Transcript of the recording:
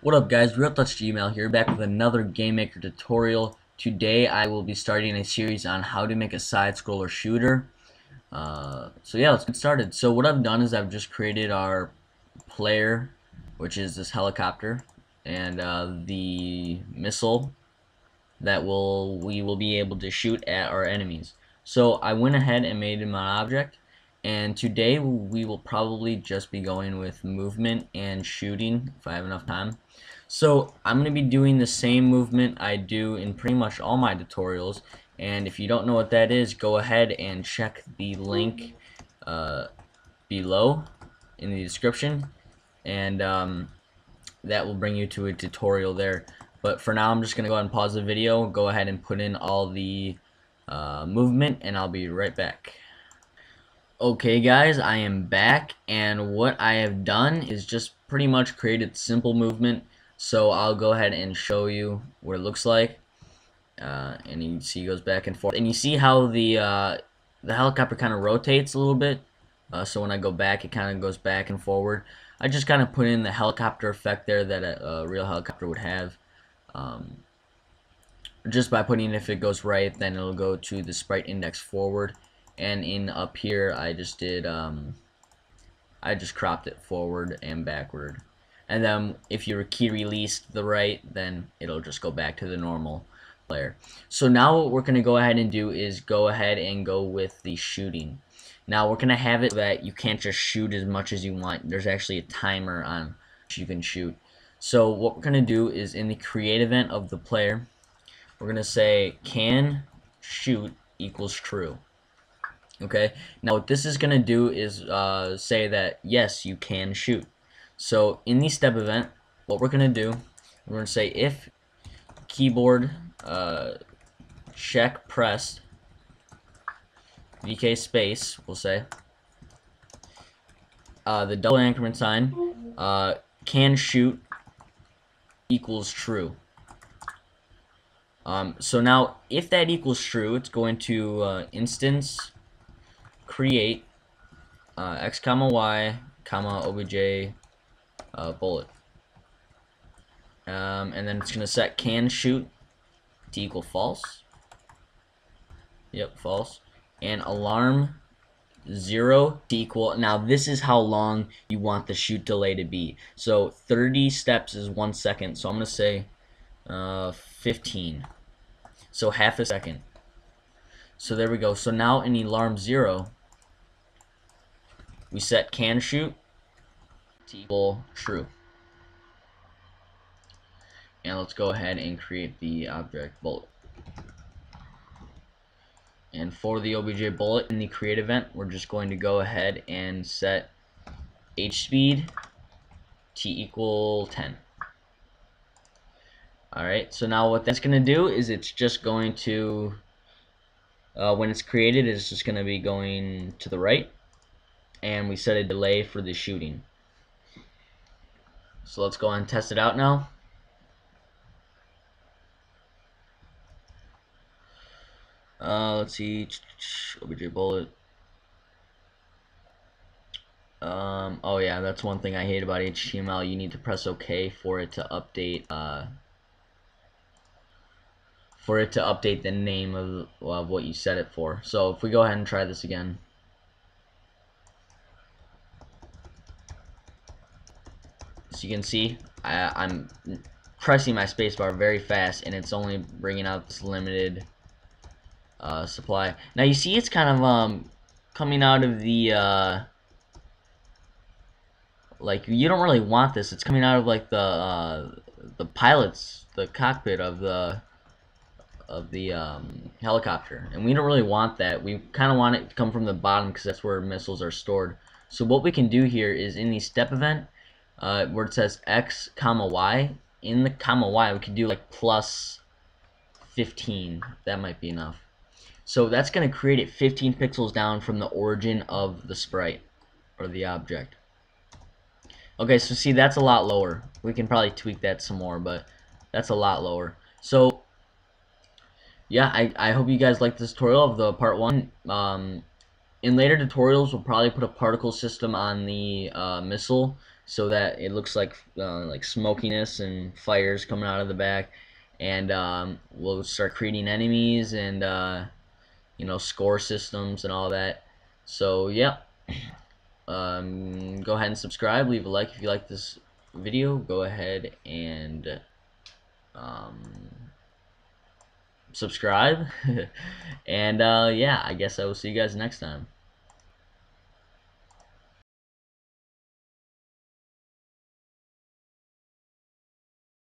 What up guys, RealTutsGML here, back with another Game Maker tutorial. Today I will be starting a series on how to make a side-scroller shooter. Uh, so yeah, let's get started. So what I've done is I've just created our player, which is this helicopter, and uh, the missile that will we will be able to shoot at our enemies. So I went ahead and made my object, and today we will probably just be going with movement and shooting if I have enough time. So I'm going to be doing the same movement I do in pretty much all my tutorials. And if you don't know what that is go ahead and check the link uh, below in the description. And um, that will bring you to a tutorial there. But for now I'm just gonna go ahead and pause the video go ahead and put in all the uh, movement and I'll be right back Okay guys, I am back and what I have done is just pretty much created simple movement. So I'll go ahead and show you what it looks like. Uh, and you see it goes back and forth. And you see how the uh, the helicopter kind of rotates a little bit? Uh, so when I go back it kind of goes back and forward. I just kind of put in the helicopter effect there that a, a real helicopter would have. Um, just by putting if it goes right then it'll go to the sprite index forward and in up here I just did um, I just cropped it forward and backward. And then if you key released the right then it'll just go back to the normal player. So now what we're gonna go ahead and do is go ahead and go with the shooting. Now we're gonna have it that you can't just shoot as much as you want. There's actually a timer on you can shoot. So what we're gonna do is in the create event of the player we're gonna say can shoot equals true Okay, now what this is going to do is uh, say that yes, you can shoot. So in the step event, what we're going to do, we're going to say if keyboard uh, check pressed VK space, we'll say, uh, the double increment sign, uh, can shoot equals true. Um, so now, if that equals true, it's going to uh, instance create uh, x comma y comma obj uh, bullet. Um, and then it's gonna set can shoot to equal false. Yep false. And alarm zero to equal now this is how long you want the shoot delay to be. So 30 steps is one second so I'm gonna say uh, 15 so half a second. So there we go. So now in alarm zero we set can shoot equal true. And let's go ahead and create the object bullet. And for the OBJ bullet in the create event, we're just going to go ahead and set H speed t equal 10. Alright, so now what that's going to do is it's just going to, uh, when it's created, it's just going to be going to the right and we set a delay for the shooting. So let's go and test it out now. Uh, let's see, OBJ bullet. Um, oh yeah, that's one thing I hate about HTML. You need to press OK for it to update. Uh, for it to update the name of, of what you set it for. So if we go ahead and try this again. So you can see I, am pressing my spacebar very fast and it's only bringing out this limited uh, supply. Now you see it's kind of um, coming out of the uh, like you don't really want this. It's coming out of like the uh, the pilot's the cockpit of the of the um, helicopter and we don't really want that we kind of want it to come from the bottom because that's where missiles are stored so what we can do here is in the step event uh, where it says x comma y. In the comma y we could do like plus 15 that might be enough. So that's going to create it 15 pixels down from the origin of the sprite or the object. Okay so see that's a lot lower. We can probably tweak that some more but that's a lot lower. So yeah I, I hope you guys liked this tutorial of the part one. Um, in later tutorials we'll probably put a particle system on the uh, missile so that it looks like uh, like smokiness and fires coming out of the back. And um, we'll start creating enemies and uh, you know score systems and all that. So yeah. Um, go ahead and subscribe. Leave a like if you like this video. Go ahead and um, subscribe. And uh, yeah I guess I will see you guys next time